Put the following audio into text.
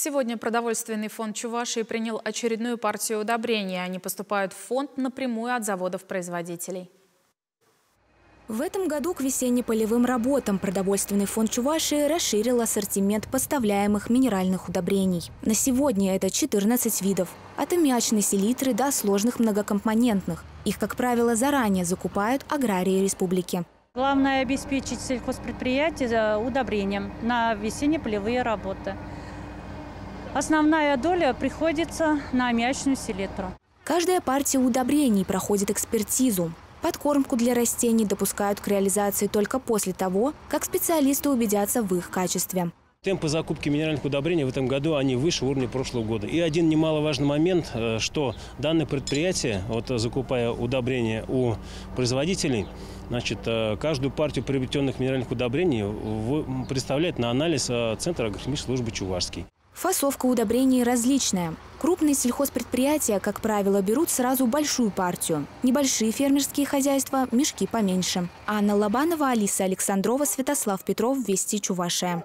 Сегодня продовольственный фонд Чувашии принял очередную партию удобрений. Они поступают в фонд напрямую от заводов-производителей. В этом году к весенне-полевым работам продовольственный фонд Чувашии расширил ассортимент поставляемых минеральных удобрений. На сегодня это 14 видов. От аммиачной селитры до сложных многокомпонентных. Их, как правило, заранее закупают аграрии республики. Главное обеспечить сельхозпредприятие удобрением на весенне-полевые работы. Основная доля приходится на аммиачную селитру. Каждая партия удобрений проходит экспертизу. Подкормку для растений допускают к реализации только после того, как специалисты убедятся в их качестве. Темпы закупки минеральных удобрений в этом году они выше уровня прошлого года. И один немаловажный момент, э, что данное предприятие, вот закупая удобрения у производителей, значит, э, каждую партию приобретенных минеральных удобрений представляет на анализ э, Центра агрохимической службы Чувашский. Фасовка удобрений различная. Крупные сельхозпредприятия, как правило, берут сразу большую партию. Небольшие фермерские хозяйства – мешки поменьше. Анна Лобанова, Алиса Александрова, Святослав Петров, Вести Чувашия.